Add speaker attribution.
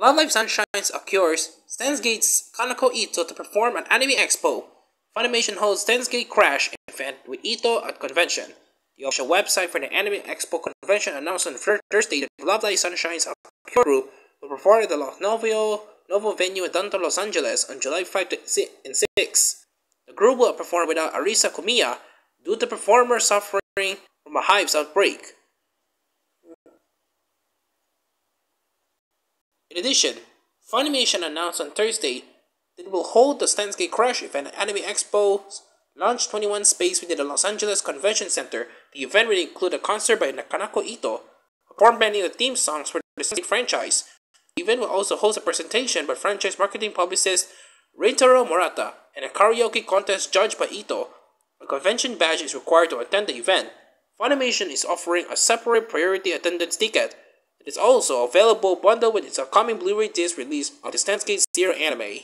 Speaker 1: Love Live Sunshines Aqours Steins Gate's Kanako Ito to perform at Anime Expo. Funimation holds Steins Gate Crash event with Ito at convention. The official website for the Anime Expo convention announced on Thursday that Love Live Sunshine's Aqours group will perform at the Los Novo, Novo venue in downtown Los Angeles on July 5 and 6. The group will perform without Arisa Komiya due to performers suffering from a hives outbreak. In addition, Funimation announced on Thursday that it will hold the Steins Gate Crash event at Anime Expo's Launch 21 space within the Los Angeles Convention Center. The event will include a concert by Kanako Ito, perform many of the theme songs for the Steins franchise. The event will also host a presentation by franchise marketing publicist Reitaro Murata and a karaoke contest judged by Ito. A convention badge is required to attend the event. Funimation is offering a separate priority attendance ticket is also available bundled with its upcoming Blu-ray disc release of the Steins Zero anime.